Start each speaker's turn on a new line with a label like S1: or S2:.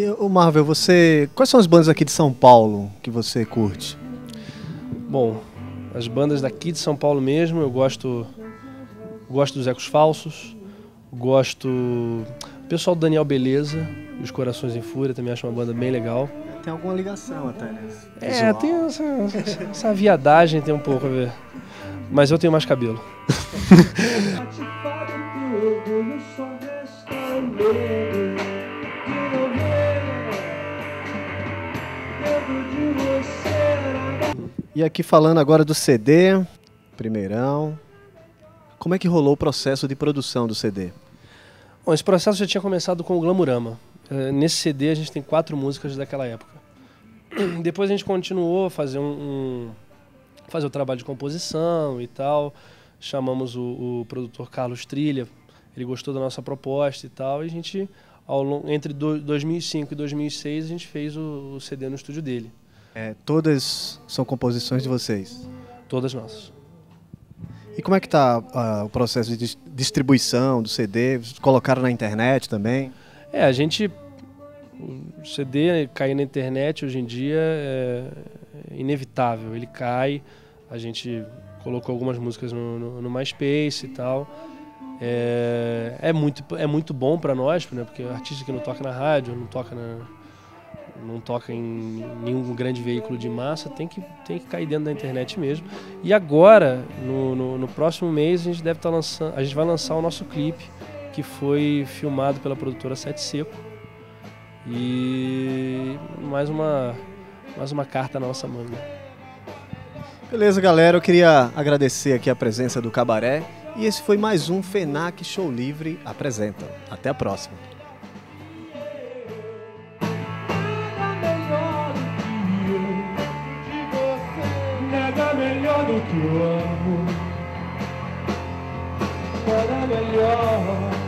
S1: E, o Marvel, você. Quais são as bandas aqui de São Paulo que você curte?
S2: Bom, as bandas daqui de São Paulo mesmo, eu gosto. Gosto dos Ecos Falsos, gosto. O pessoal do Daniel Beleza, Os Corações em Fúria, também acho uma banda bem legal.
S1: Tem alguma ligação até, né?
S2: É,
S1: Visual.
S2: tem essa, essa viadagem, tem um pouco a ver. Mas eu tenho mais cabelo.
S1: E aqui falando agora do CD, primeirão. Como é que rolou o processo de produção do CD?
S2: Bom, esse processo já tinha começado com o Glamurama. Eh, Nesse CD a gente tem quatro músicas daquela época. Depois a gente continuou a fazer um, um- fazer o trabalho de composição e tal. Chamamos o, o produtor Carlos Trilha, ele gostou da nossa proposta e tal, e a gente ao entre do- 2005 e 2006 a gente fez o, o CD no estúdio dele,
S1: É, todas são composições de vocês.
S2: todas nossas.
S1: E como é que tá ah, o processo de dis- distribuição do CD? Colocaram na internet também?
S2: É, a gente. O CD cair na internet hoje em dia é inevitável. Ele cai. A gente colocou algumas músicas no, no, no MySpace e tal. É, é, muito, é muito bom para nós, né? Porque artista que não toca na rádio, não toca na, não toca em nenhum grande veículo de massa, tem que, tem que cair dentro da internet mesmo. E agora, no, no, no próximo mês, a gente deve estar lançando. A gente vai lançar o nosso clipe que foi filmado pela produtora Sete Seco. E mais uma, mais uma carta na nossa manga.
S1: Beleza, galera. Eu queria agradecer aqui a presença do Cabaré. E esse foi mais um FENAC Show Livre apresenta. Até a próxima.
S3: Melhor do que eu amo. Nada melhor